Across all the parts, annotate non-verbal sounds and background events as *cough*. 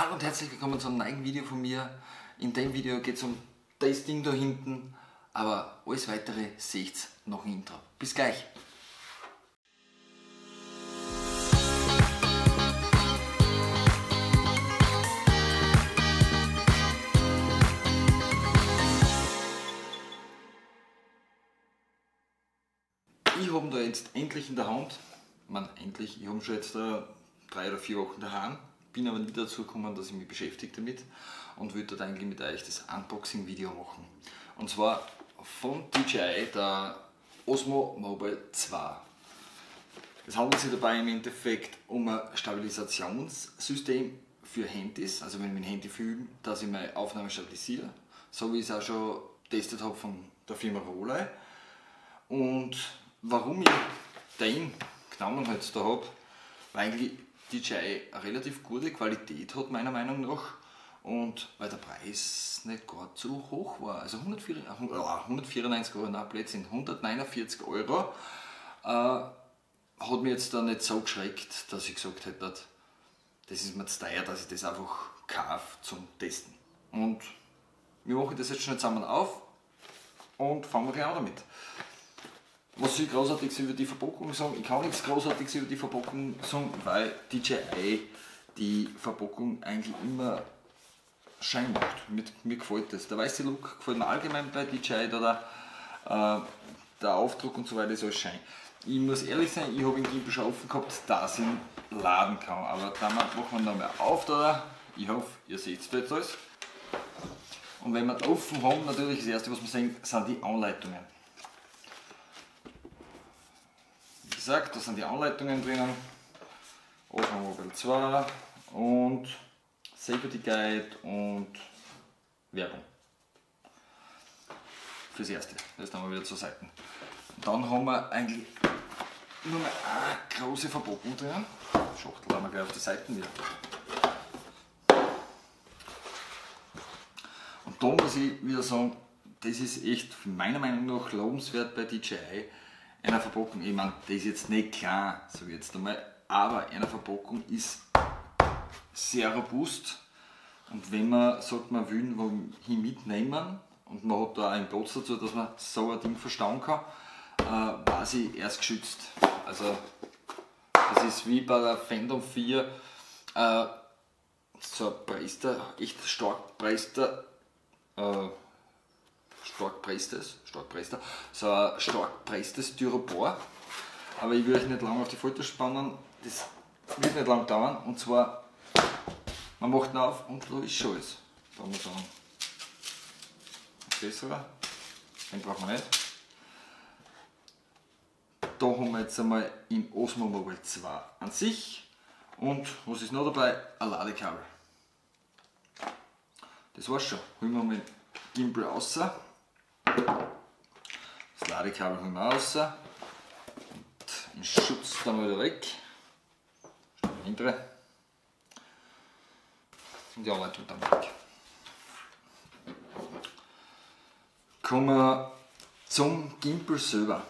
Hallo und herzlich willkommen zu einem neuen Video von mir. In dem Video geht es um das Ding da hinten, aber alles weitere seht ihr noch im Intro. Bis gleich! Ich habe da jetzt endlich in der Hand, man endlich, ich habe schon jetzt äh, drei oder vier Wochen daheim, bin aber nie dazu gekommen, dass ich mich beschäftige damit und würde dort eigentlich mit euch das Unboxing-Video machen. Und zwar von DJI, der Osmo Mobile 2. Es handelt sich dabei im Endeffekt um ein Stabilisationssystem für Handys, also wenn ich mein Handy fühle, dass ich meine Aufnahme stabilisiere, so wie ich es auch schon getestet habe von der Firma Rolei. Und warum ich den genommen halt da habe, weil eigentlich DJI eine relativ gute Qualität hat, meiner Meinung nach. Und weil der Preis nicht gar zu hoch war. Also 194 Euro, nein, Blödsinn, 149 Euro. Äh, hat mich jetzt da nicht so geschreckt, dass ich gesagt hätte, das ist mir zu teuer, dass ich das einfach kaufe zum Testen. Und wir machen das jetzt schnell zusammen auf und fangen wir gleich an damit. Was soll ich Großartiges über die Verpackung sagen? Ich kann nichts Großartiges über die Verpackung sagen, weil DJI die Verpackung eigentlich immer Schein macht. Mir, mir gefällt das. Der weiße Look gefällt mir allgemein bei DJI, da der, äh, der Aufdruck und so weiter ist alles Schein. Ich muss ehrlich sein, ich habe den Gimbal schon offen gehabt, dass ich ihn laden kann. Aber dann machen wir noch mal auf, da. Ich hoffe, ihr seht es jetzt alles. Und wenn wir offen haben, natürlich das erste, was wir sehen, sind die Anleitungen. Gesagt, da sind die Anleitungen drinnen. Osmo Mobile 2 und Safety Guide und Werbung. Fürs Erste. Das dann wir wieder zur Seite. Und dann haben wir eigentlich nur mal eine große Verpackung drinnen. Schachtel haben wir gleich auf die Seiten wieder. Und da muss ich wieder sagen, das ist echt meiner Meinung nach lobenswert bei DJI einer Verpackung, ich meine, das ist jetzt nicht klar, ich jetzt einmal, aber eine Verpackung ist sehr robust. Und wenn man sagt, man will wohin mitnehmen und man hat da einen Platz dazu, dass man so ein Ding verstauen kann, äh, war sie erst geschützt. Also das ist wie bei der Phantom 4 äh, so ein Preister, echt stark Preister, äh, stark presstes, stark presster, so ein stark presstes Styropor. Aber ich will euch nicht lange auf die Folter spannen, das wird nicht lang dauern. Und zwar, man macht ihn auf und da ist schon alles. Da muss man sagen, besserer, den brauchen wir nicht. Da haben wir jetzt einmal in Osmo Mobile 2 an sich. Und was ist noch dabei? Ein Ladekabel. Das war's schon. Holen wir mal den Gimbal raus. Das Ladekabel holen wir raus. Und den Schutz dann wieder weg. Hintere. Und die Anleitung dann weg. Kommen wir zum Gimbal selber.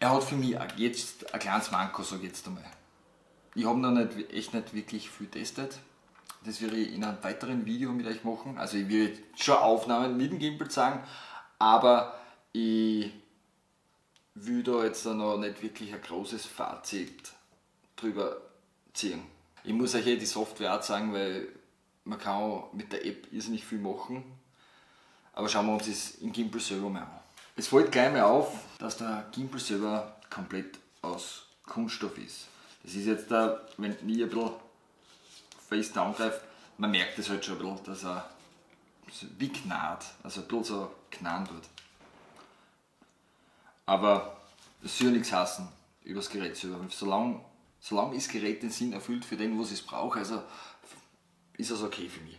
Er hat für mich jetzt ein kleines Manko, sage ich einmal. Ich habe noch nicht, echt nicht wirklich viel getestet. Das werde ich in einem weiteren Video mit euch machen. Also ich will schon Aufnahmen mit dem Gimbal sagen, aber ich will da jetzt noch nicht wirklich ein großes Fazit drüber ziehen. Ich muss euch eh die Software auch sagen, weil man kann mit der App irrsinnig viel machen. Aber schauen wir uns das im Gimbal selber mal an. Es fällt gleich mal auf, dass der Gimbal selber komplett aus Kunststoff ist. Das ist jetzt da, wenn ich ein bisschen face down greift, man merkt es halt schon ein bisschen, dass er wie knarrt, also ein bisschen so knarren tut. Aber das soll ja nichts heißen über das Gerät selber. Solange, solange das Gerät den Sinn erfüllt für den, was es braucht, also ist es okay für mich.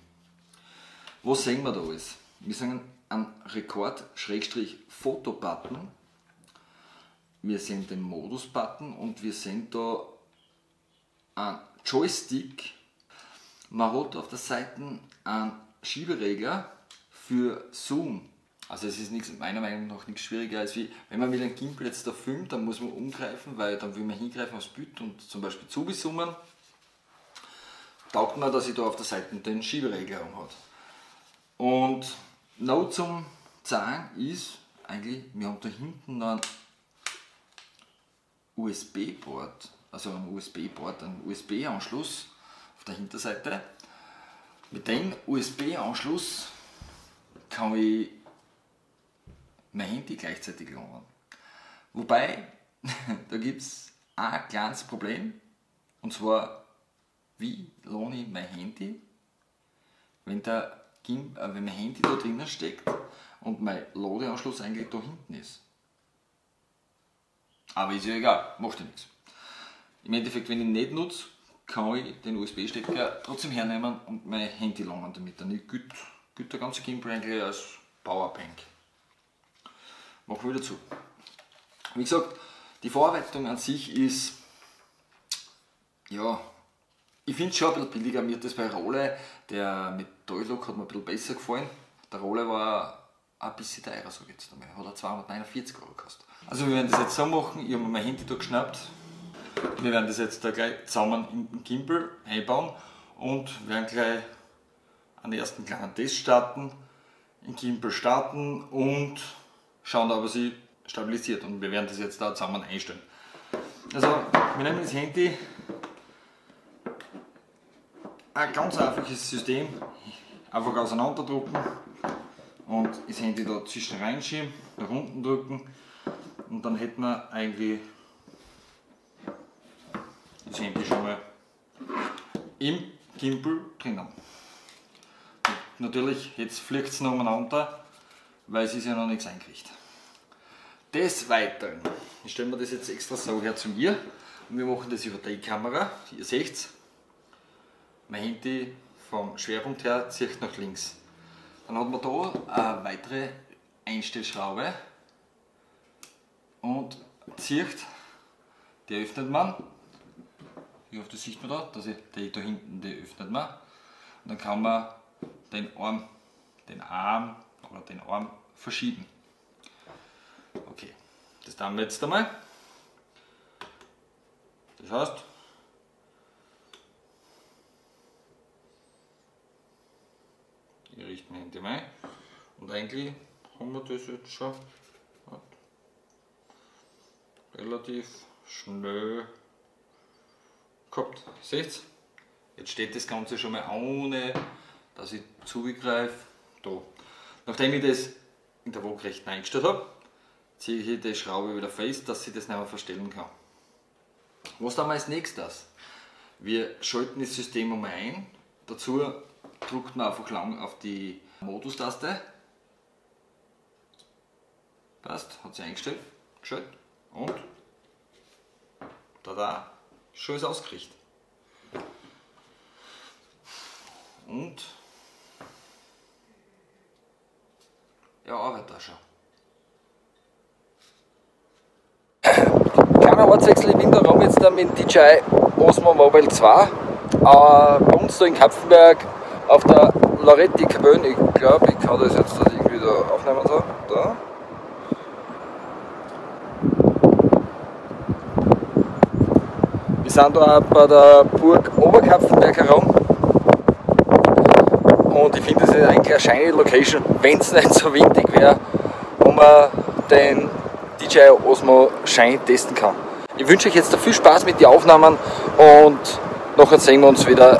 Was sehen wir da alles? Wir sehen einen Rekord-Foto-Button. Wir sehen den Modus-Button und wir sehen da einen Joystick man hat auf der Seite einen Schieberegler für Zoom. Also es ist nichts, meiner Meinung nach nichts schwieriger als wie, wenn man mit einem Gimbal jetzt da filmt, dann muss man umgreifen, weil dann will man hingreifen aufs Bild und zum Beispiel zubezoomen. taugt mir, dass ich da auf der Seite den Schieberegler hat. Und noch zum Sagen ist eigentlich, wir haben da hinten einen USB-Port, also einen USB-Port, einen USB-Anschluss auf der Hinterseite. Mit dem USB-Anschluss kann ich mein Handy gleichzeitig laden. Wobei, *laughs* da gibt es ein kleines Problem, und zwar, wie lohne ich mein Handy, wenn, der, äh, wenn mein Handy da drinnen steckt und mein Ladeanschluss eigentlich da hinten ist. Aber ist ja egal, macht ja nichts. Im Endeffekt, wenn ich ihn nicht nutze, kann ich den USB-Stecker trotzdem hernehmen und mein Handy laden damit. Dann gilt, gilt der ganze Gimbal als Powerbank. Machen wir wieder zu. Wie gesagt, die Verarbeitung an sich ist, ja, ich finde es schon ein bisschen billiger. Mir hat das bei Rolle, der Metalllook hat mir ein bisschen besser gefallen. Der Rolle war ein bisschen teurer, ich jetzt einmal. Hat er 249 Euro gekostet. Also wir werden das jetzt so machen, ich habe mir mein Handy da geschnappt. Wir werden das jetzt da gleich zusammen in den Gimbal einbauen und werden gleich einen ersten kleinen Test starten, in Gimbal starten und schauen, ob er sich stabilisiert. Und wir werden das jetzt da zusammen einstellen. Also wir nehmen das Handy, ein ganz einfaches System, einfach auseinanderdrücken und das Handy da zwischen reinschieben, nach unten drücken. Und dann hätten wir eigentlich das Handy schon mal im Gimbal drinnen. Natürlich, jetzt fliegt es noch umeinander, weil es ist ja noch nichts eingerichtet. Des Weiteren, ich stelle mir das jetzt extra so her zu mir und wir machen das über die Kamera, ihr seht es. Mein Handy vom Schwerpunkt her zieht nach links. Dann hat man da eine weitere Einstellschraube und zieht, die öffnet man. Ich hoffe, das sieht man da, dass ich, die da hinten, die öffnet man. Und dann kann man den Arm, den Arm oder den Arm verschieben. Okay, das tun wir jetzt einmal. Das heißt, ich richte mein Handy ein und eigentlich haben wir das jetzt schon relativ schnell gehabt. Seht Jetzt steht das Ganze schon mal ohne, dass ich zugreife. Da. Nachdem ich das in der Waagrechten eingestellt habe, ziehe ich die Schraube wieder fest, dass ich das nicht mehr verstellen kann. Was dann als nächstes? Wir schalten das System einmal ein. Dazu drückt man einfach lang auf die Modus-Taste. Passt, hat sich eingestellt, geschaltet und da schon ist ausgerichtet. Und ja, arbeitet auch schon. Kleiner Ortswechsel im Winterraum jetzt mit DJI Osmo Mobile 2. Äh, bei uns da in Kapfenberg auf der Loretti Kabön. Ich glaube, ich kann das jetzt irgendwie da aufnehmen. So. Da. Sind da auch bei der Burg Oberkapfenberg herum. Und ich finde, das ist eigentlich eine shiny Location, wenn es nicht so windig wäre, wo man den DJI Osmo Shine testen kann. Ich wünsche euch jetzt viel Spaß mit den Aufnahmen und nachher sehen wir uns wieder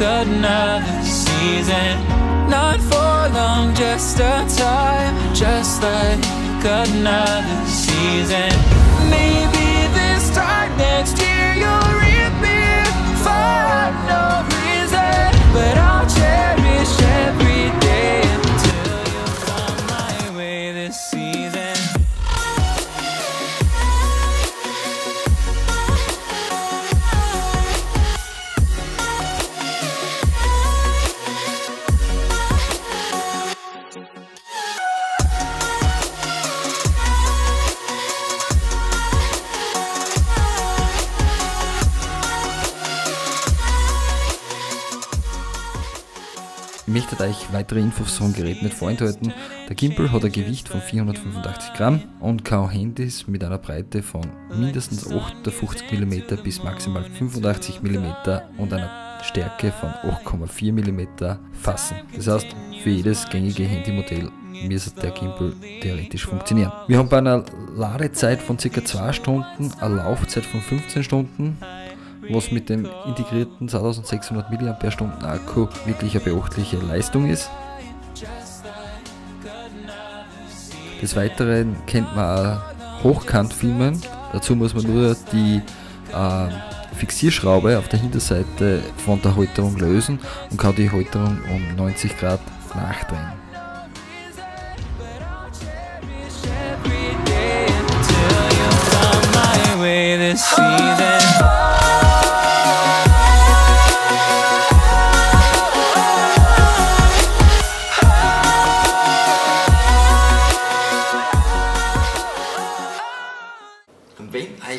another season Not for long, just a time Just like another season Maybe möchte euch weitere Infos zum Gerät nicht vorenthalten. Der Gimbal hat ein Gewicht von 485 Gramm und kann Handys mit einer Breite von mindestens 58 mm bis maximal 85 mm und einer Stärke von 8,4 mm fassen. Das heißt, für jedes gängige Handymodell müsste der Gimbal theoretisch funktionieren. Wir haben bei einer Ladezeit von ca. 2 Stunden eine Laufzeit von 15 Stunden was mit dem integrierten 2600 mAh Akku wirklich eine beachtliche Leistung ist. Des Weiteren kennt man auch Hochkant filmen. Dazu muss man nur die äh, Fixierschraube auf der Hinterseite von der Halterung lösen und kann die Halterung um 90 Grad nachdrehen. Und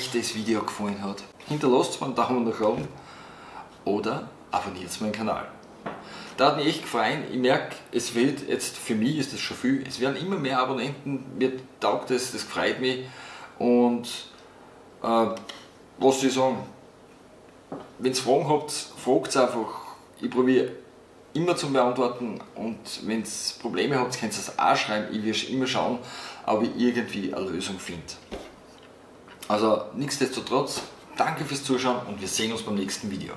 euch das Video gefallen hat, hinterlasst mir einen Daumen nach oben oder abonniert meinen Kanal. Da hat mich echt gefreut. Ich merke, es wird jetzt, für mich ist das schon viel, es werden immer mehr Abonnenten, mir taugt das, das freut mich. Und äh, was soll ich sagen, wenn ihr Fragen habt, fragt es einfach. Ich probiere immer zu beantworten und wenn ihr Probleme habt, könnt ihr es auch schreiben. Ich werde immer schauen, ob ich irgendwie eine Lösung finde. Also nichtsdestotrotz, danke fürs Zuschauen und wir sehen uns beim nächsten Video.